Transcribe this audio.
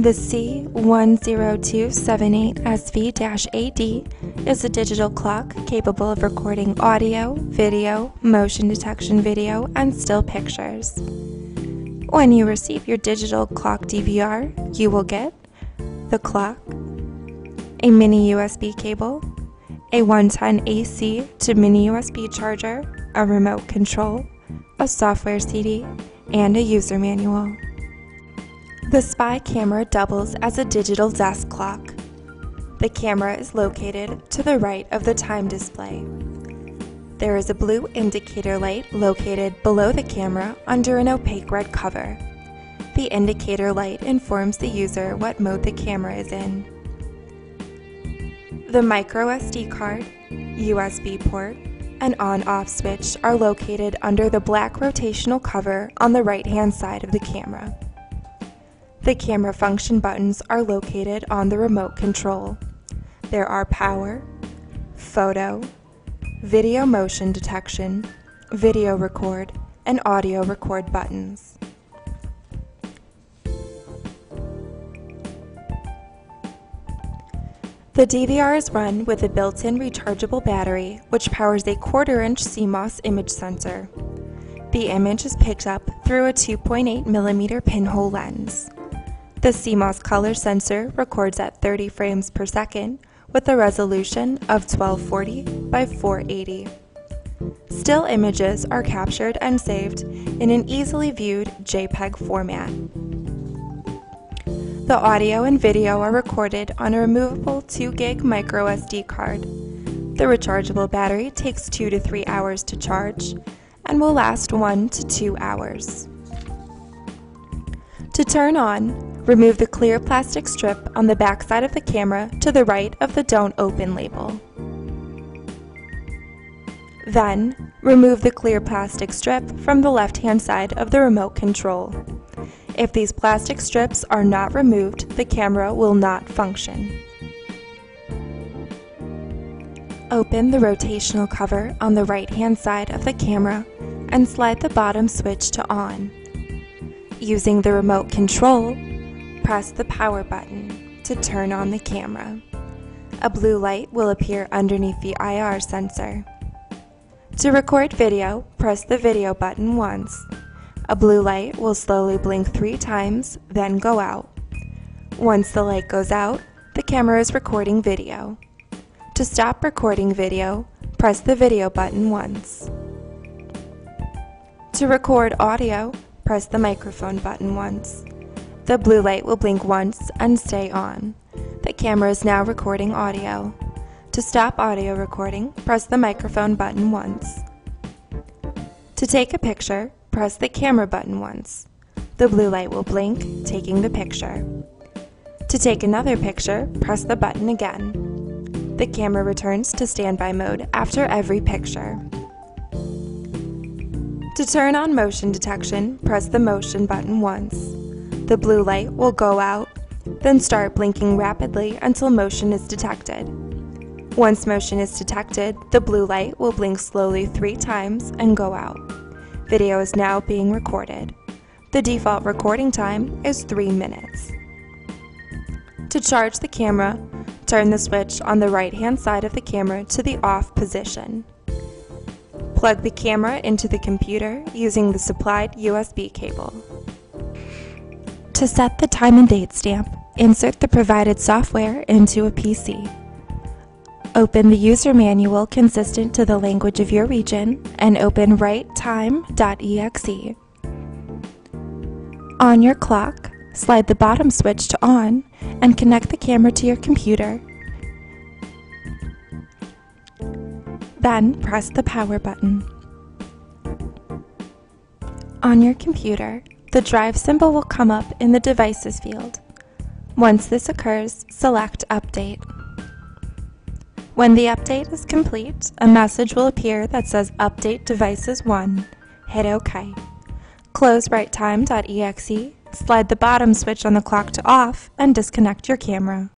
The C10278SV-AD is a digital clock capable of recording audio, video, motion detection video, and still pictures. When you receive your digital clock DVR, you will get the clock, a mini USB cable, a 110 AC to mini USB charger, a remote control, a software CD, and a user manual. The spy camera doubles as a digital desk clock. The camera is located to the right of the time display. There is a blue indicator light located below the camera under an opaque red cover. The indicator light informs the user what mode the camera is in. The micro SD card, USB port, and on-off switch are located under the black rotational cover on the right-hand side of the camera. The camera function buttons are located on the remote control. There are power, photo, video motion detection, video record, and audio record buttons. The DVR is run with a built-in rechargeable battery which powers a quarter-inch CMOS image sensor. The image is picked up through a 2.8mm pinhole lens. The CMOS color sensor records at 30 frames per second with a resolution of 1240 by 480. Still images are captured and saved in an easily viewed JPEG format. The audio and video are recorded on a removable 2 gig micro SD card. The rechargeable battery takes 2 to 3 hours to charge and will last 1 to 2 hours. To turn on, Remove the clear plastic strip on the back side of the camera to the right of the Don't Open label. Then, remove the clear plastic strip from the left-hand side of the remote control. If these plastic strips are not removed, the camera will not function. Open the rotational cover on the right-hand side of the camera and slide the bottom switch to on. Using the remote control, press the power button to turn on the camera. A blue light will appear underneath the IR sensor. To record video, press the video button once. A blue light will slowly blink three times, then go out. Once the light goes out, the camera is recording video. To stop recording video, press the video button once. To record audio, press the microphone button once. The blue light will blink once and stay on. The camera is now recording audio. To stop audio recording, press the microphone button once. To take a picture, press the camera button once. The blue light will blink, taking the picture. To take another picture, press the button again. The camera returns to standby mode after every picture. To turn on motion detection, press the motion button once. The blue light will go out, then start blinking rapidly until motion is detected. Once motion is detected, the blue light will blink slowly three times and go out. Video is now being recorded. The default recording time is 3 minutes. To charge the camera, turn the switch on the right-hand side of the camera to the off position. Plug the camera into the computer using the supplied USB cable. To set the time and date stamp, insert the provided software into a PC. Open the user manual consistent to the language of your region and open writetime.exe. On your clock, slide the bottom switch to on and connect the camera to your computer. Then press the power button. On your computer, the drive symbol will come up in the Devices field. Once this occurs, select Update. When the update is complete, a message will appear that says Update Devices 1. Hit OK. Close writetime.exe, slide the bottom switch on the clock to off, and disconnect your camera.